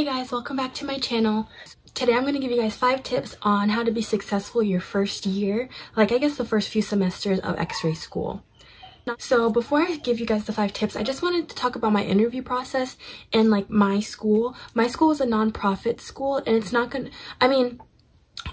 Hey guys, welcome back to my channel. Today I'm going to give you guys five tips on how to be successful your first year, like I guess the first few semesters of x-ray school. So before I give you guys the five tips, I just wanted to talk about my interview process and like my school. My school is a non-profit school and it's not gonna, I mean,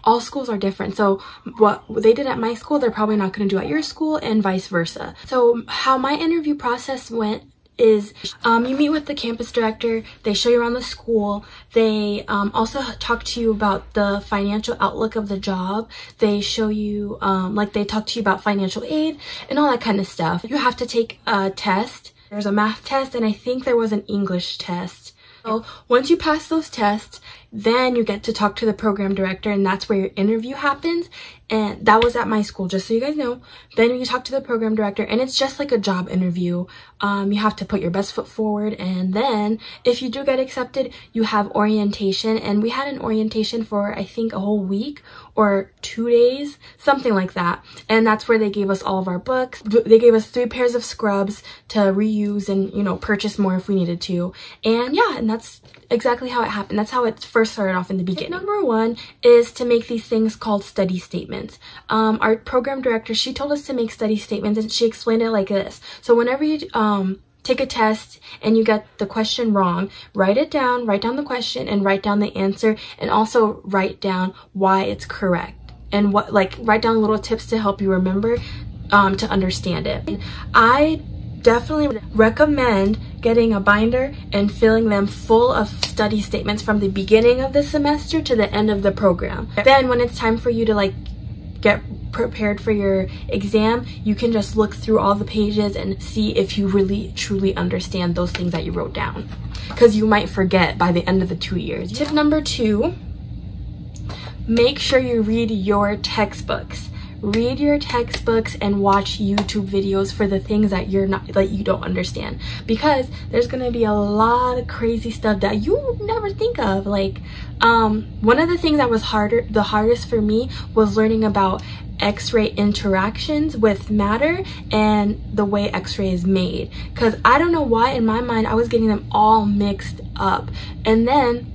all schools are different. So what they did at my school, they're probably not going to do at your school and vice versa. So how my interview process went is um, you meet with the campus director, they show you around the school, they um, also talk to you about the financial outlook of the job, they show you, um, like they talk to you about financial aid and all that kind of stuff. You have to take a test. There's a math test and I think there was an English test. So once you pass those tests, then you get to talk to the program director and that's where your interview happens. And that was at my school just so you guys know. Then you talk to the program director and it's just like a job interview. Um, you have to put your best foot forward and then if you do get accepted you have orientation. And we had an orientation for i think a whole week or two days something like that. And that's where they gave us all of our books. They gave us three pairs of scrubs to reuse and you know purchase more if we needed to. And yeah and that's exactly how it happened. That's how it first started off in the beginning Tip number one is to make these things called study statements statements. Um, our program director, she told us to make study statements and she explained it like this. So whenever you um, take a test and you get the question wrong, write it down, write down the question and write down the answer and also write down why it's correct. And what, like, write down little tips to help you remember um, to understand it. I definitely recommend getting a binder and filling them full of study statements from the beginning of the semester to the end of the program. Then when it's time for you to like get prepared for your exam, you can just look through all the pages and see if you really truly understand those things that you wrote down. Because you might forget by the end of the two years. Tip number two, make sure you read your textbooks read your textbooks and watch YouTube videos for the things that you're not that you don't understand. Because there's gonna be a lot of crazy stuff that you never think of. Like um one of the things that was harder the hardest for me was learning about x-ray interactions with matter and the way x-ray is made. Because i don't know why in my mind i was getting them all mixed up. And then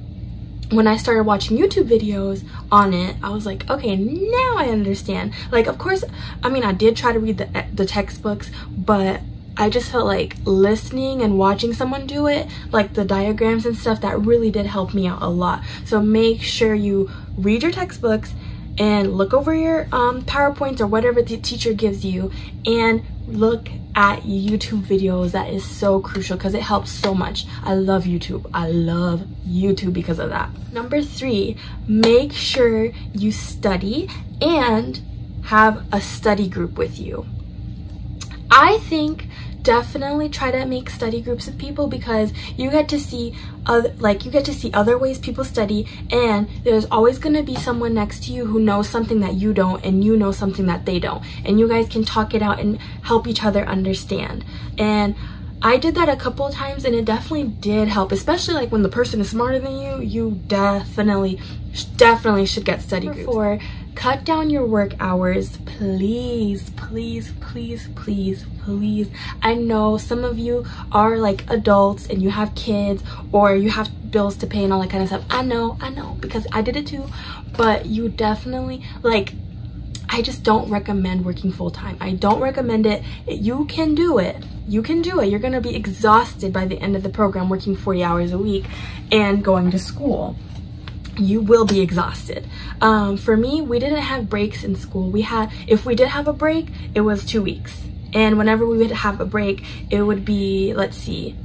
when I started watching YouTube videos on it, I was like, okay, now I understand. Like, of course, I mean, I did try to read the, the textbooks, but I just felt like listening and watching someone do it, like the diagrams and stuff, that really did help me out a lot. So make sure you read your textbooks and look over your um, PowerPoints or whatever the teacher gives you and look at YouTube videos. That is so crucial because it helps so much. I love YouTube. I love YouTube because of that. Number three, make sure you study and have a study group with you. I think definitely try to make study groups with people because you get to see other like you get to see other ways people study and there's always going to be someone next to you who knows something that you don't and you know something that they don't and you guys can talk it out and help each other understand and I did that a couple of times and it definitely did help, especially like when the person is smarter than you, you definitely, definitely should get study groups. Four, cut down your work hours, please, please, please, please, please. I know some of you are like adults and you have kids or you have bills to pay and all that kind of stuff. I know, I know, because I did it too, but you definitely like I just don't recommend working full-time. I don't recommend it. You can do it. You can do it. You're going to be exhausted by the end of the program working 40 hours a week and going to school. You will be exhausted. Um, for me, we didn't have breaks in school. We had, if we did have a break, it was two weeks. And whenever we would have a break, it would be, let's see,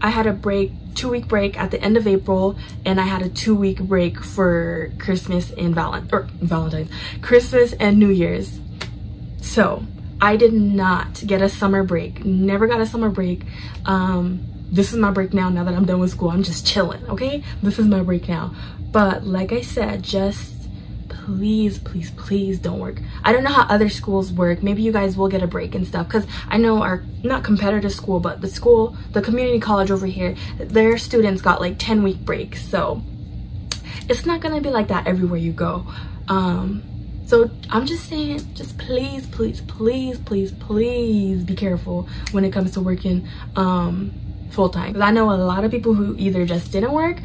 I had a break two week break at the end of April and I had a two week break for Christmas and Valentine or Valentine's Christmas and New Year's so I did not get a summer break never got a summer break um this is my break now now that I'm done with school I'm just chilling okay? This is my break now. But like I said just please please please don't work. I don't know how other schools work. Maybe you guys will get a break and stuff because i know our not competitor school but the school the community college over here their students got like 10 week breaks so it's not gonna be like that everywhere you go. Um so i'm just saying just please please please please please be careful when it comes to working um full-time. Because i know a lot of people who either just didn't work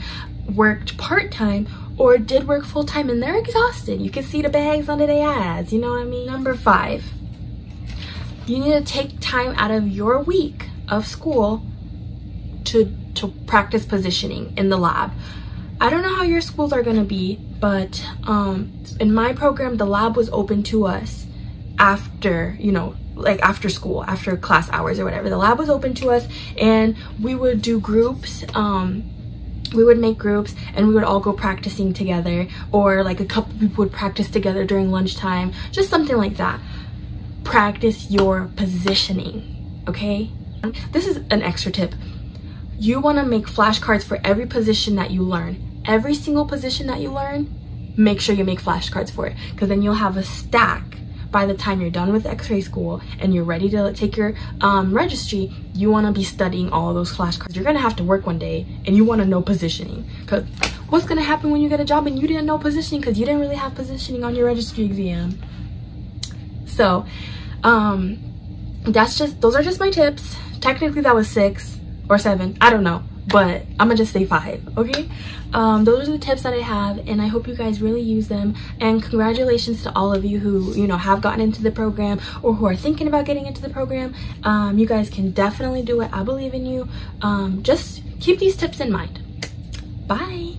worked part-time or did work full-time and they're exhausted. You can see the bags under their eyes you know what i mean? Number five you need to take time out of your week of school to to practice positioning in the lab. I don't know how your schools are gonna be, but um, in my program, the lab was open to us after, you know, like after school, after class hours or whatever. The lab was open to us and we would do groups. Um, we would make groups and we would all go practicing together or like a couple people would practice together during lunchtime, just something like that. Practice your positioning, okay? This is an extra tip. You wanna make flashcards for every position that you learn every single position that you learn, make sure you make flashcards for it because then you'll have a stack by the time you're done with x-ray school and you're ready to take your um, registry, you want to be studying all those flashcards. You're going to have to work one day and you want to know positioning because what's going to happen when you get a job and you didn't know positioning because you didn't really have positioning on your registry exam. So um, that's just, those are just my tips. Technically that was six or seven, I don't know but i'm gonna just say five okay? Um, those are the tips that i have and i hope you guys really use them. And congratulations to all of you who you know have gotten into the program or who are thinking about getting into the program. Um, you guys can definitely do it i believe in you. Um, just keep these tips in mind. Bye